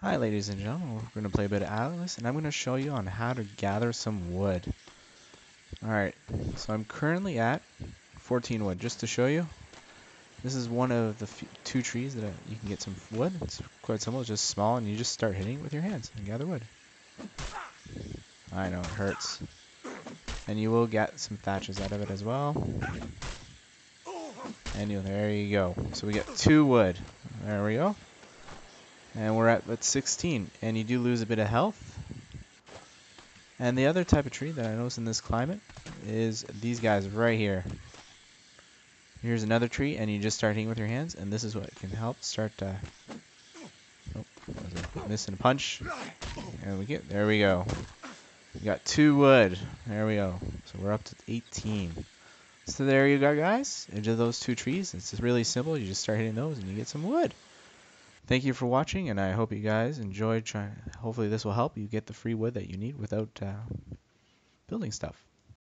Hi ladies and gentlemen, we're going to play a bit of Atlas and I'm going to show you on how to gather some wood. Alright, so I'm currently at 14 wood. Just to show you, this is one of the two trees that you can get some wood. It's quite simple, it's just small and you just start hitting it with your hands and gather wood. I know, it hurts. And you will get some thatches out of it as well. And you, there you go. So we get two wood. There we go. And we're at, at 16. And you do lose a bit of health. And the other type of tree that I notice in this climate is these guys right here. Here's another tree, and you just start hitting with your hands, and this is what can help start to... Oh, missing a punch. And we get, there we go. We got two wood. There we go. So we're up to 18. So there you go, guys. Into those two trees. It's really simple. You just start hitting those, and you get some wood. Thank you for watching, and I hope you guys enjoyed trying. Hopefully, this will help you get the free wood that you need without uh, building stuff.